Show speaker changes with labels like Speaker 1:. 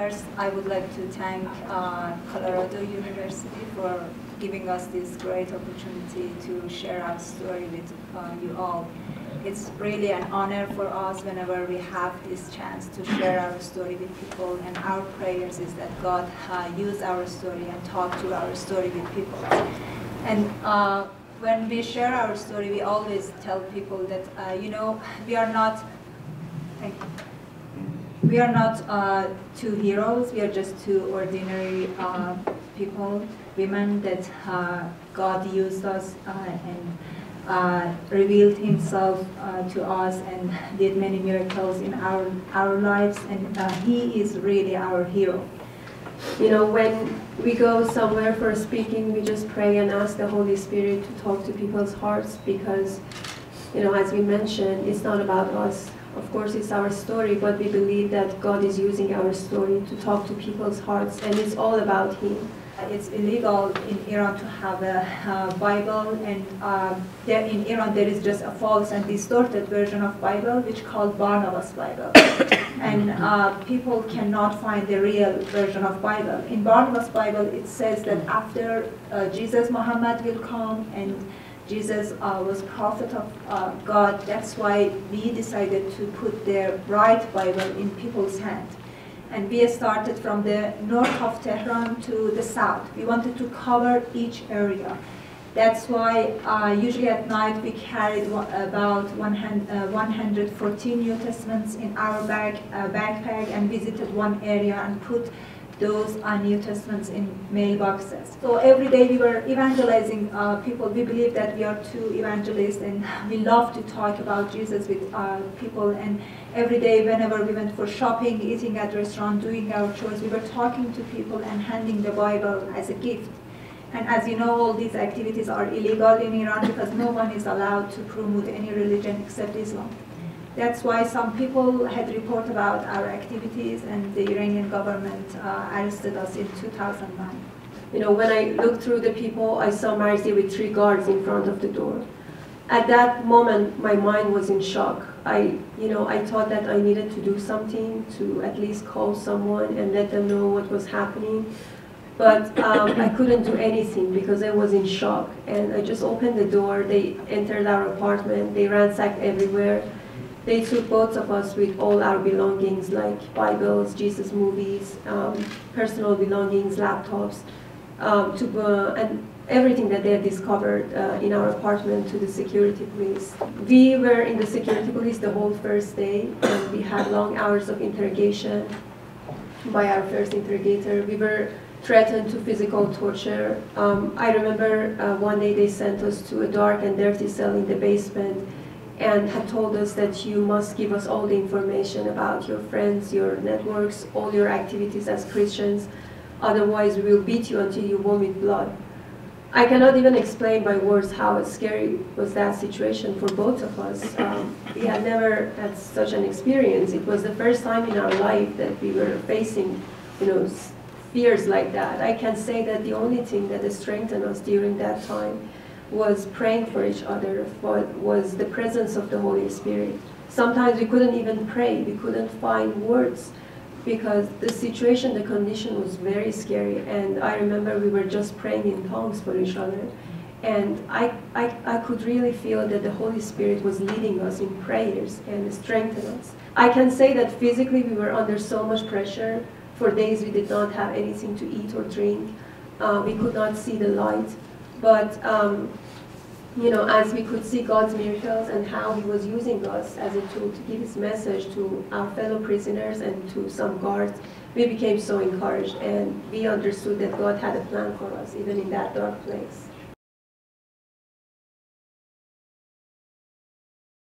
Speaker 1: First, I would like to thank uh, Colorado University for giving us this great opportunity to share our story with uh, you all. It's really an honor for us whenever we have this chance to share our story with people, and our prayers is that God uh, use our story and talk to our story with people. And uh, when we share our story, we always tell people that, uh, you know, we are not, thank you we are not uh, two heroes, we are just two ordinary uh, people, women that uh, God used us uh, and uh, revealed himself uh, to us and did many miracles in our, our lives and he is really our hero.
Speaker 2: You know, when we go somewhere for speaking, we just pray and ask the Holy Spirit to talk to people's hearts because, you know, as we mentioned, it's not about us of course, it's our story, but we believe that God is using our story to talk to people's hearts, and it's all about Him.
Speaker 1: It's illegal in Iran to have a Bible, and um, there in Iran there is just a false and distorted version of Bible, which called Barnabas Bible, and uh, people cannot find the real version of Bible. In Barnabas Bible, it says that after uh, Jesus, Muhammad will come and Jesus uh, was prophet of uh, God. That's why we decided to put the right Bible in people's hand. And we started from the north of Tehran to the south. We wanted to cover each area. That's why uh, usually at night we carried about 114 uh, New Testaments in our bag, uh, backpack and visited one area and put those are New Testaments in mailboxes. So every day we were evangelizing uh, people. We believe that we are two evangelists and we love to talk about Jesus with uh, people. And every day whenever we went for shopping, eating at restaurant, doing our chores, we were talking to people and handing the Bible as a gift. And as you know, all these activities are illegal in Iran because no one is allowed to promote any religion except Islam. That's why some people had reported about our activities and the Iranian government uh, arrested us in 2009.
Speaker 2: You know, when I looked through the people, I saw Marzi with three guards in front of the door. At that moment, my mind was in shock. I, you know, I thought that I needed to do something to at least call someone and let them know what was happening. But um, I couldn't do anything because I was in shock. And I just opened the door. They entered our apartment. They ransacked everywhere. They took both of us with all our belongings like Bibles, Jesus movies, um, personal belongings, laptops, um, to, uh, and everything that they had discovered uh, in our apartment to the security police. We were in the security police the whole first day and we had long hours of interrogation by our first interrogator. We were threatened to physical torture. Um, I remember uh, one day they sent us to a dark and dirty cell in the basement and had told us that you must give us all the information about your friends, your networks, all your activities as Christians. Otherwise, we will beat you until you vomit blood. I cannot even explain by words how scary was that situation for both of us. Um, we had never had such an experience. It was the first time in our life that we were facing, you know, fears like that. I can say that the only thing that strengthened us during that time was praying for each other, was the presence of the Holy Spirit. Sometimes we couldn't even pray, we couldn't find words because the situation, the condition was very scary. And I remember we were just praying in tongues for each other. And I, I, I could really feel that the Holy Spirit was leading us in prayers and strengthening us. I can say that physically we were under so much pressure. For days we did not have anything to eat or drink. Uh, we could not see the light. But, um, you know, as we could see God's miracles and how he was using us as a tool to give his message to our fellow prisoners and to some guards, we became so encouraged and we understood that God had a plan for us, even in that dark place.